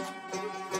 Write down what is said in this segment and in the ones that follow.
Música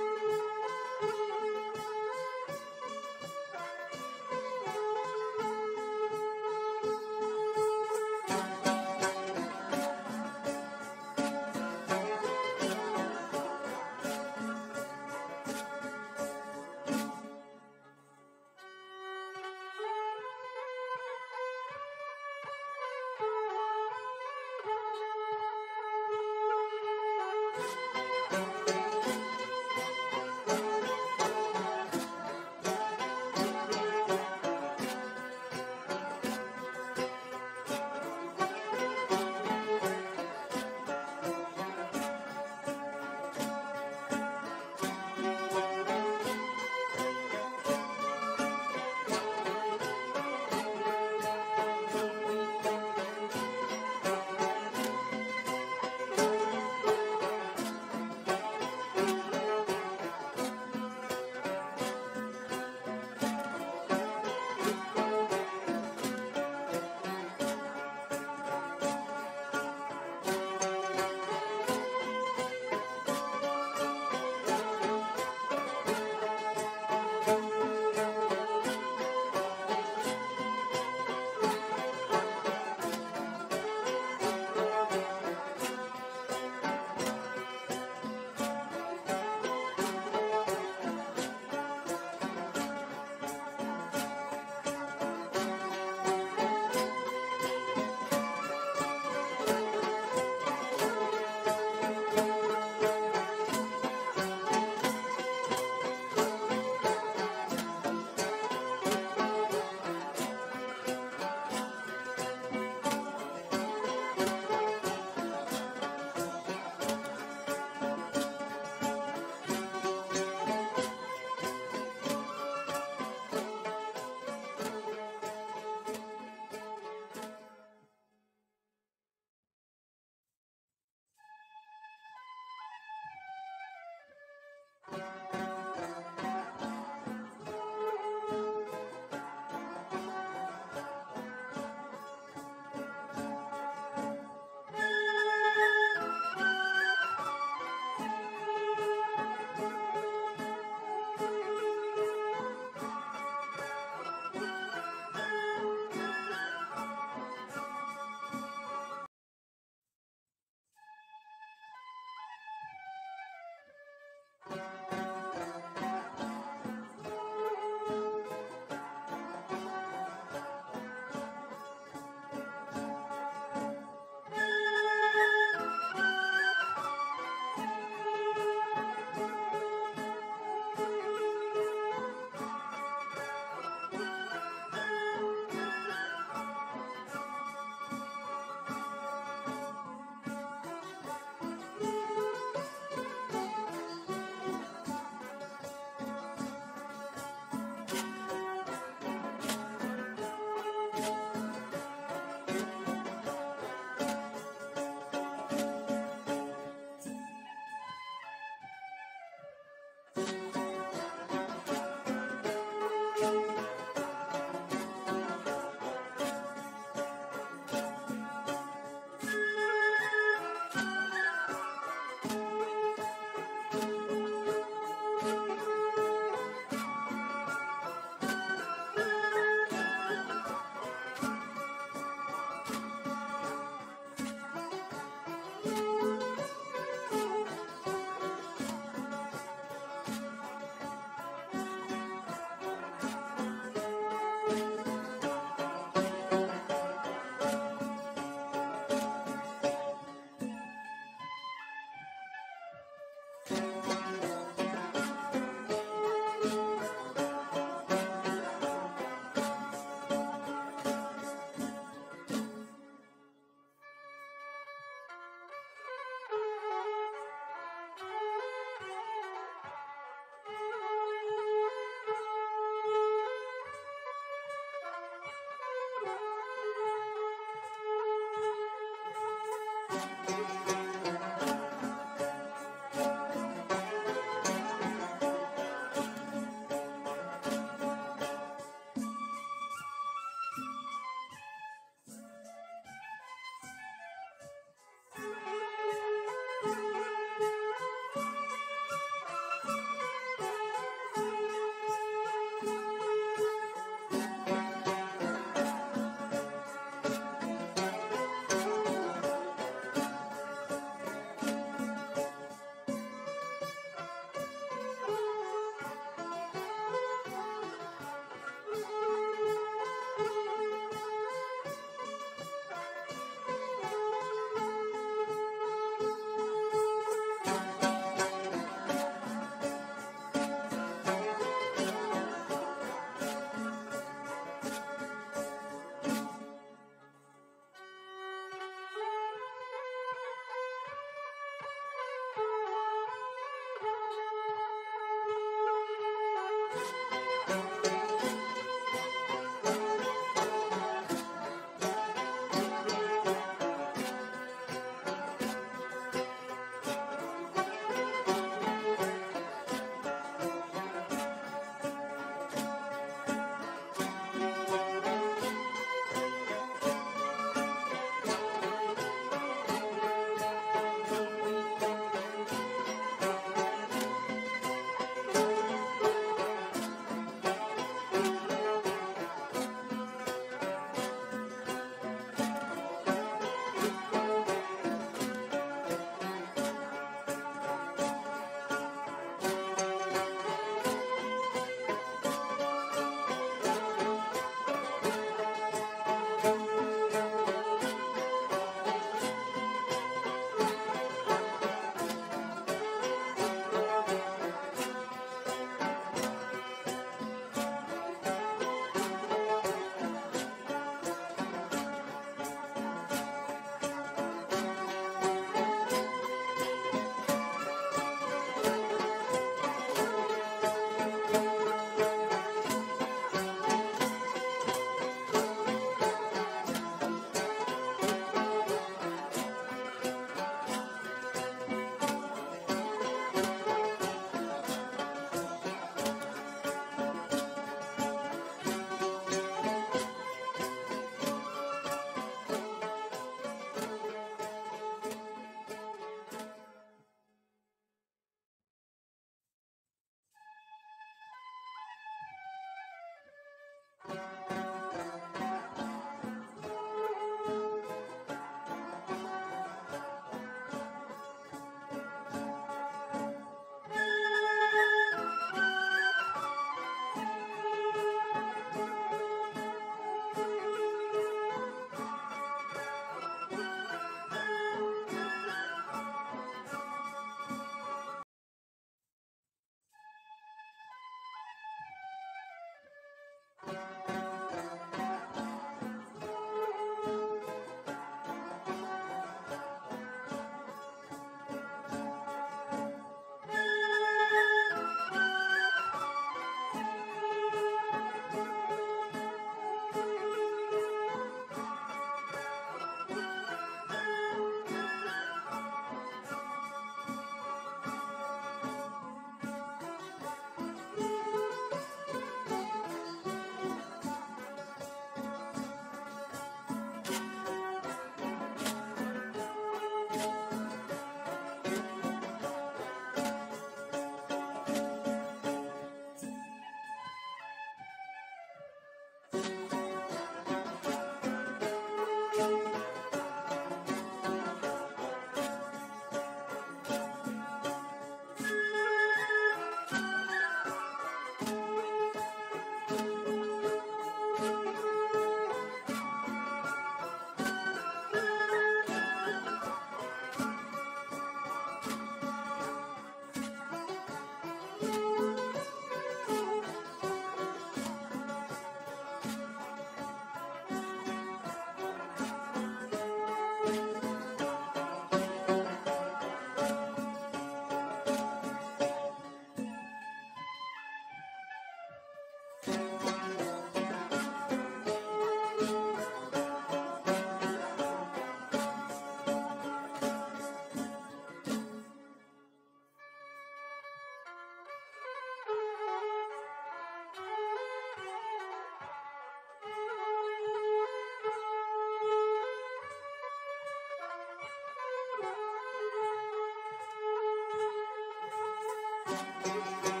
Música